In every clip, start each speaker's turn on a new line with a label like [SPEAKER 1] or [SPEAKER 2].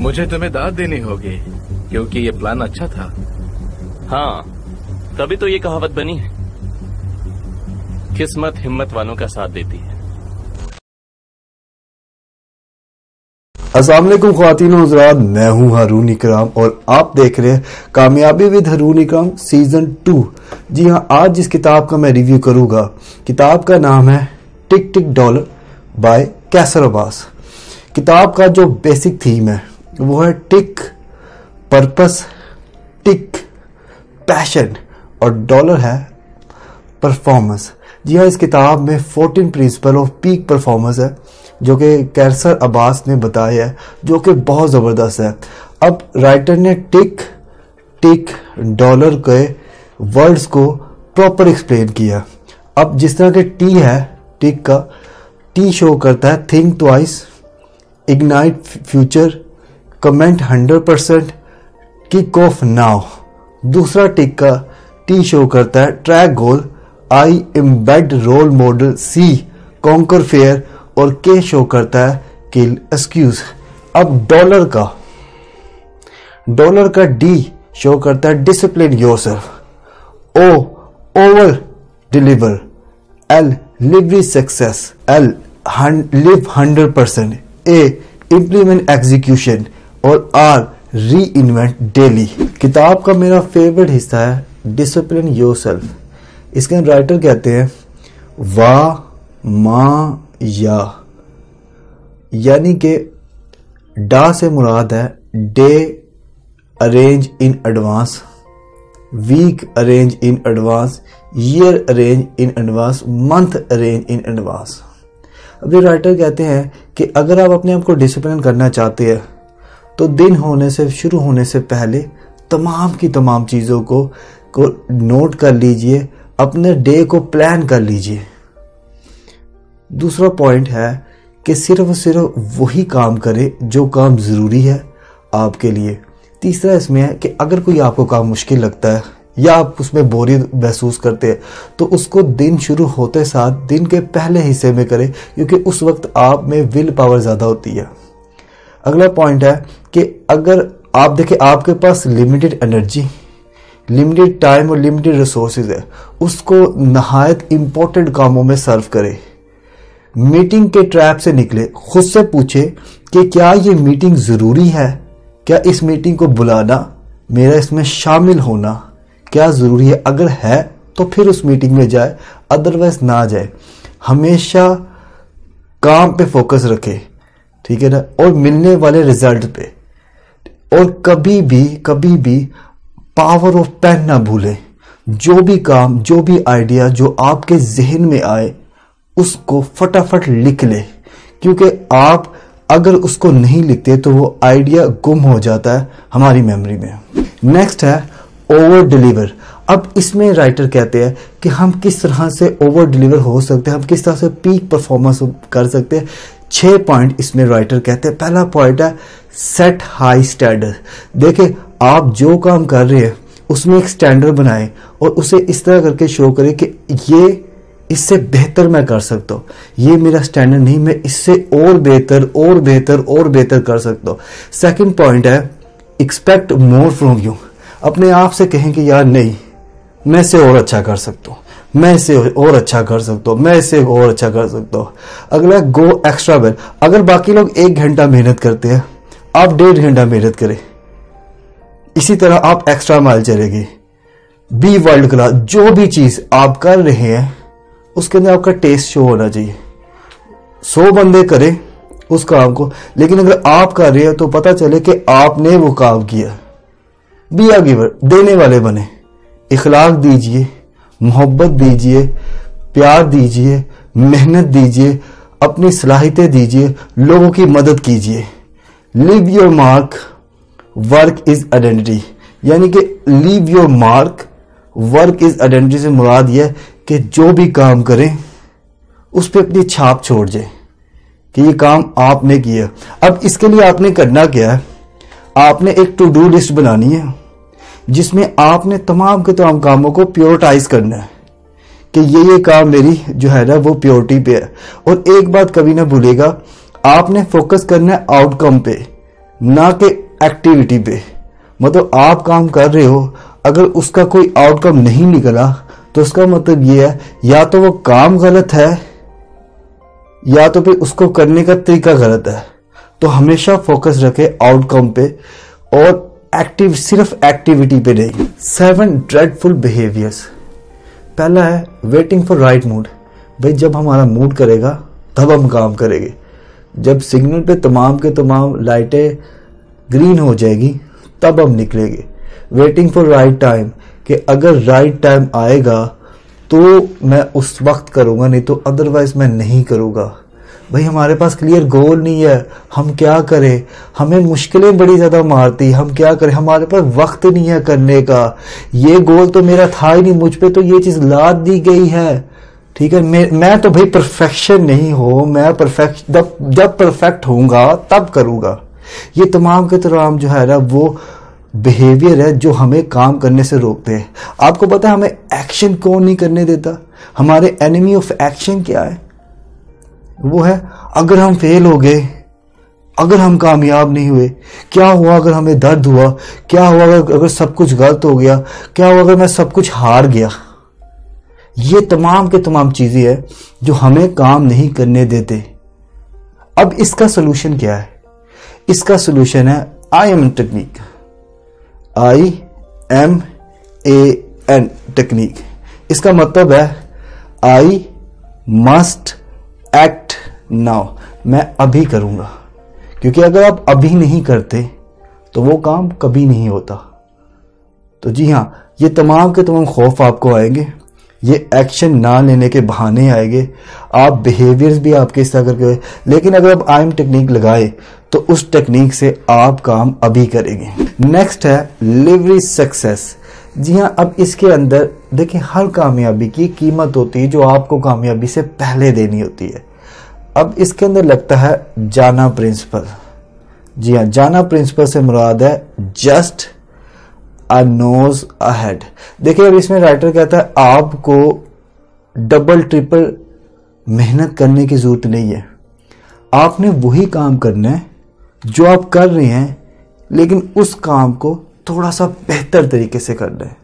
[SPEAKER 1] मुझे तुम्हें दाद देनी होगी क्योंकि ये प्लान अच्छा था।
[SPEAKER 2] हाँ तभी तो ये कहावत बनी है। किस्मत हिम्मत वालों का साथ देती है।
[SPEAKER 3] असलम खातिन हजरात मैं हूँ हारून इकराम और आप देख रहे हैं कामयाबी with Haroon Ikram season two जी हाँ आज जिस किताब का मैं रिव्यू करूँगा। किताब का नाम है tick tick dollar by Qaiser Abbas. किताब का जो बेसिक थीम है वो है टिक पर्पस टिक पैशन और डॉलर है परफॉर्मेंस जी हाँ इस किताब में 14 प्रिंसिपल ऑफ़ पीक परफॉर्मेंस है, जो कि कैसर अब्बास ने बताया है, जो कि बहुत ज़बरदस्त है। अब राइटर ने टिक टिक डॉलर के वर्ड्स को प्रॉपर एक्सप्लेन किया। अब जिस तरह के टी है टिक का टी शो करता है think twice ignite future comment hundred percent kick off now दूसरा टिक का टी शो करता है, track goal, I embed role model C, conquer fear, और के शो करता है, किल एक्सक्यूज। अब डॉलर का। डॉलर का डी शो करता है discipline yourself O, over deliver. L livery success L live hundred percent A implement execution और R reinvent daily किताब का मेरा फेवरेट हिस्सा है डिसिप्लिन योर सेल्फ इसके राइटर कहते हैं वाह माँ, या। यानी कि डा से मुराद है, day arrange in advance week arrange in advance year arrange in advance month arrange in advance अभी राइटर कहते हैं कि अगर आप अपने आप को डिसिप्लिन करना चाहते हैं तो दिन होने से, शुरू होने से पहले तमाम की तमाम चीज़ों को को नोट कर लीजिए, अपने डे को प्लान कर लीजिए। दूसरा पॉइंट है कि सिर्फ़ सिर्फ़ वही काम करे जो काम ज़रूरी है आपके लिए। तीसरा इसमें है कि अगर कोई आपको काम मुश्किल लगता है या आप उसमें बोरी महसूस करते हैं तो उसको दिन शुरू होते साथ दिन के पहले हिस्से में करें, क्योंकि उस वक्त आप में विल पावर ज़्यादा होती है। अगला पॉइंट है कि अगर आप देखें, आपके पास लिमिटेड एनर्जी लिमिटेड टाइम और लिमिटेड रिसोर्सेज है, उसको नहायत इम्पोर्टेंट कामों में सर्व करें। मीटिंग के ट्रैप से निकले, खुद से पूछे कि क्या ये मीटिंग ज़रूरी है? क्या इस मीटिंग को बुलाना, मेरा इसमें शामिल होना, क्या ज़रूरी है? अगर है तो फिर उस मीटिंग में जाए अदरवाइज़ ना जाए। हमेशा काम पे फोकस रखे। ठीक है ना? और मिलने वाले रिज़ल्ट पे। और कभी भी कभी भी पावर ऑफ़ पेन ना भूलें। जो भी काम, जो भी आइडिया जो आपके जहन में आए, उसको फटाफट लिख लें। क्योंकि आप अगर उसको नहीं लिखते तो वो आइडिया गुम हो जाता है हमारी मेमोरी में। नेक्स्ट है ओवर डिलीवर अब इसमें राइटर कहते हैं कि हम किस तरह से ओवर डिलीवर हो सकते हैं, हम किस तरह से पीक परफॉर्मेंस कर सकते हैं। छह पॉइंट इसमें राइटर कहते हैं। पहला पॉइंट है सेट हाई स्टैंडर्ड देखे आप जो काम कर रहे हैं, उसमें एक स्टैंडर्ड बनाए और उसे इस तरह करके शो करें कि ये इससे बेहतर मैं कर सकता हूँ। ये मेरा स्टैंडर्ड नहीं, मैं इससे और बेहतर और बेहतर और बेहतर कर सकता हूँ। सेकंड पॉइंट है एक्सपेक्ट मोर फ्रॉम यू अपने आप से कहें कि, यार, नहीं, मैं इसे और अच्छा कर सकता हूँ। मैं इसे और अच्छा कर सकता हूँ, मैं इसे और अच्छा कर सकता हूँ। अगला गो एक्स्ट्रा वेल अगर बाकी लोग एक घंटा मेहनत करते हैं, आप डेढ़ घंटा मेहनत करें। इसी तरह आप एक्स्ट्रा माइल चलेगी। बी वर्ल्ड क्लास जो भी चीज़ आप कर रहे हैं, उसके अंदर आपका टेस्ट शो होना चाहिए। सौ बंदे करें उस काम को। लेकिन अगर आप कर रहे हैं तो पता चले कि आपने वो काम किया। बी गिवर देने वाले बने। इखलाक दीजिए। मोहब्बत दीजिए, प्यार दीजिए, मेहनत दीजिए, अपनी सलाहितें दीजिए, लोगों की मदद कीजिए। Live your mark work is identity यानी कि leave your mark work is identity से मुराद यह कि जो भी काम करें, उस पर अपनी छाप छोड़ जाए कि ये काम आपने किया। अब इसके लिए आपने करना क्या है? आपने एक टू डू लिस्ट बनानी है। जिसमें आपने तमाम के तमाम कामों को प्योरिटाइज करना है कि ये ये काम मेरी जो है ना, वो प्योरिटी पे है। और एक बात कभी ना भूलेगा आपने फोकस करना है आउटकम पे, ना कि एक्टिविटी पे। मतलब आप काम कर रहे हो, अगर उसका कोई आउटकम नहीं निकला तो उसका मतलब ये है, या तो वो काम गलत है, या तो फिर उसको करने का तरीका गलत है। तो हमेशा फोकस रखे आउटकम पे, और एक्टिव सिर्फ़ एक्टिविटी पे नहीं सेवन ड्रेडफुल बिहेवियर्स पहला है वेटिंग फॉर राइट मूड भाई, जब हमारा मूड करेगा, तब हम काम करेंगे। जब सिग्नल पे तमाम के तमाम लाइटें ग्रीन हो जाएगी, तब हम निकलेंगे। वेटिंग फॉर राइट टाइम कि अगर राइट टाइम आएगा तो मैं उस वक्त करूँगा, नहीं तो अदरवाइज़ मैं नहीं करूँगा। भाई, हमारे पास क्लियर गोल नहीं है। हम क्या करें? हमें मुश्किलें बड़ी ज़्यादा मारती। हम क्या करें? हमारे पास वक्त नहीं है करने का। ये गोल तो मेरा था ही नहीं। मुझ पर तो ये चीज़ लाद दी गई है। ठीक है? मैं मैं तो भाई परफेक्शन नहीं हो। मैं परफेक्ट जब जब परफेक्ट होऊँगा, तब करूँगा। ये तमाम के तमाम जो है ना, वो बिहेवियर है जो हमें काम करने से रोकते हैं। आपको पता है हमें एक्शन कौन नहीं करने देता? हमारे एनिमी ऑफ़ एक्शन क्या है? वो है अगर हम फेल हो गए अगर हम कामयाब नहीं हुए क्या हुआ अगर हमें दर्द हुआ क्या हुआ अगर, अगर सब कुछ गलत हो गया क्या हुआ अगर मैं सब कुछ हार गया? ये तमाम के तमाम चीज़ें हैं जो हमें काम नहीं करने देते। अब इसका सोल्यूशन क्या है? इसका सोल्यूशन है I M technique I M A N technique इसका मतलब है आई मस्ट एक्ट नाउ मैं अभी करूँगा। क्योंकि अगर आप अभी नहीं करते तो वो काम कभी नहीं होता। तो जी हाँ ये तमाम के तमाम खौफ आपको आएँगे, ये एक्शन ना लेने के बहाने आएँगे। आप बिहेवियर्स भी आपके तरह करके लेकिन अगर आप आइम टेक्निक लगाए तो उस टेक्निक से आप काम अभी करेंगे। नेक्स्ट है लिवरी सक्सेस जी हाँ अब इसके अंदर देखिए, हर कामयाबी की कीमत होती है जो आपको कामयाबी से पहले देनी होती है। अब इसके अंदर लगता है, जाना प्रिंसिपल। जी हाँ जाना प्रिंसिपल से मुराद है, जस्ट अ नोज़ अहेड। देखिए, अब इसमें राइटर कहता है, आपको डबल ट्रिपल मेहनत करने की ज़रूरत नहीं है। आपने वही काम करना है जो आप कर रहे हैं, लेकिन उस काम को थोड़ा सा बेहतर तरीके से करना है।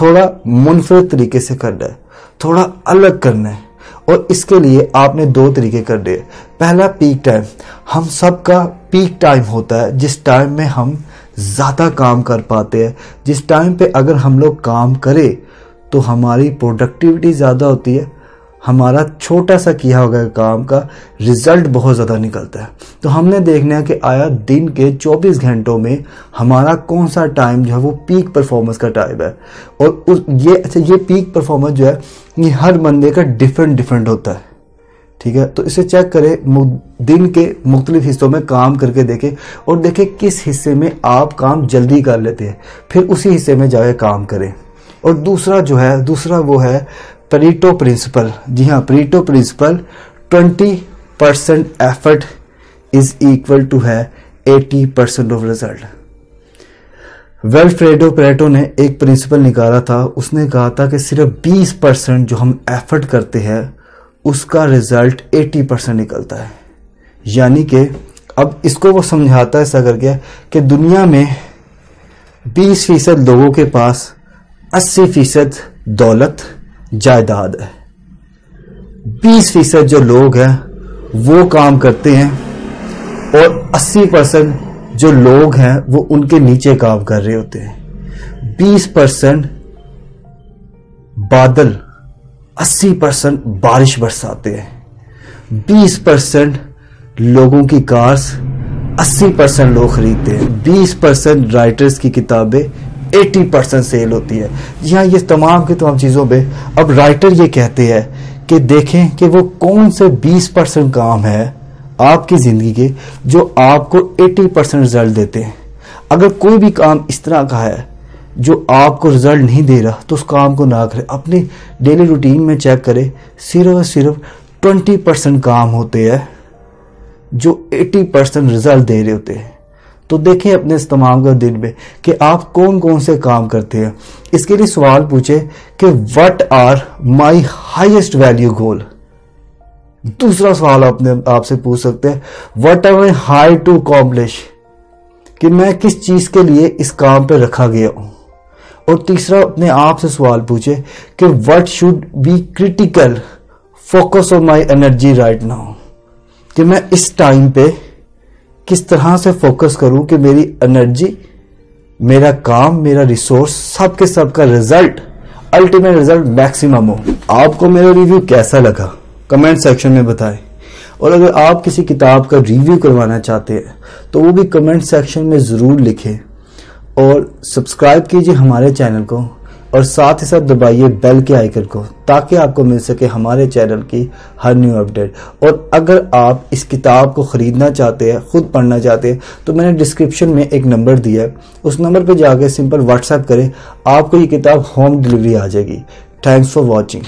[SPEAKER 3] थोड़ा मुनफरद तरीके से करना है थोड़ा अलग करना है। और इसके लिए आपने दो तरीके कर दिए। पहला पीक टाइम हम सब का पीक टाइम होता है, जिस टाइम में हम ज़्यादा काम कर पाते हैं। जिस टाइम पे अगर हम लोग काम करें तो हमारी प्रोडक्टिविटी ज़्यादा होती है हमारा छोटा सा किया हुआ काम का रिज़ल्ट बहुत ज़्यादा निकलता है। तो हमने देखना है कि आया दिन के 24 घंटों में हमारा कौन सा टाइम जो है वो पीक परफॉर्मेंस का टाइम है। और उस, ये अच्छा ये पीक परफॉर्मेंस जो है, ये हर बंदे का डिफरेंट डिफरेंट होता है। ठीक है? तो इसे चेक करें दिन के मुख्तलिफ़ हिस्सों में काम करके देखें और देखें किस हिस्से में आप काम जल्दी कर लेते हैं। फिर उसी हिस्से में जाके काम करें। और दूसरा जो है, दूसरा वो है परीटो प्रिंसिपल जी हाँ Pareto principle twenty percent effort is equal to है eighty percent of result Vilfredo Pareto ने एक प्रिंसिपल निकाला था। उसने कहा था कि सिर्फ़ 20 परसेंट जो हम एफर्ट करते हैं, उसका रिज़ल्ट 80 परसेंट निकलता है। यानी कि अब इसको वो समझाता है, ऐसा करके कि दुनिया में 20 फ़ीसद लोगों के पास 80 फ़ीसद दौलत जायदाद है। बीस फ़ीसद जो लोग हैं, वो काम करते हैं और अस्सी परसेंट जो लोग हैं, वो उनके नीचे काम कर रहे होते हैं। बीस परसेंट बादल, अस्सी परसेंट बारिश बरसाते हैं। बीस परसेंट लोगों की कार्स, अस्सी परसेंट लोग खरीदते हैं। बीस परसेंट राइटर्स की किताबें 80 परसेंट सेल होती है। जी हाँ ये तमाम की तमाम चीज़ों पे अब राइटर ये कहते हैं कि देखें कि वो कौन से 20 परसेंट काम है आपकी ज़िंदगी के जो आपको 80 परसेंट रिज़ल्ट देते हैं। अगर कोई भी काम इस तरह का है जो आपको रिज़ल्ट नहीं दे रहा तो उस काम को ना करें। अपने डेली रूटीन में चेक करें, सिर्फ़ और सिर्फ़ 20 परसेंट काम होते हैं जो 80 परसेंट रिज़ल्ट दे रहे होते हैं। तो देखें अपने इस तमाम का दिन में कि आप कौन कौन से काम करते हैं। इसके लिए सवाल पूछे कि what are my highest value goal दूसरा सवाल अपने, आपसे पूछ सकते हैं what are my high to accomplish कि मैं किस चीज़ के लिए इस काम पे रखा गया हूँ? और तीसरा अपने आप से सवाल पूछे कि what should be critical focus on my energy right now कि मैं इस टाइम पे किस तरह से फोकस करूँ कि मेरी एनर्जी मेरा काम, मेरा रिसोर्स सब के सब का रिज़ल्ट अल्टीमेट रिज़ल्ट मैक्सिमम हो। आपको मेरा रिव्यू कैसा लगा? कमेंट सेक्शन में बताएँ। और अगर आप किसी किताब का रिव्यू करवाना चाहते हैं तो वो भी कमेंट सेक्शन में ज़रूर लिखें। और सब्सक्राइब कीजिए हमारे चैनल को। और साथ ही साथ दबाइए बेल के आइकन को, ताकि आपको मिल सके हमारे चैनल की हर न्यू अपडेट और अगर आप इस किताब को ख़रीदना चाहते हैं, खुद पढ़ना चाहते हैं तो मैंने डिस्क्रिप्शन में एक नंबर दिया है। उस नंबर पर जाकर सिंपल व्हाट्सएप करें, आपको ये किताब होम डिलीवरी आ जाएगी। Thanks for watching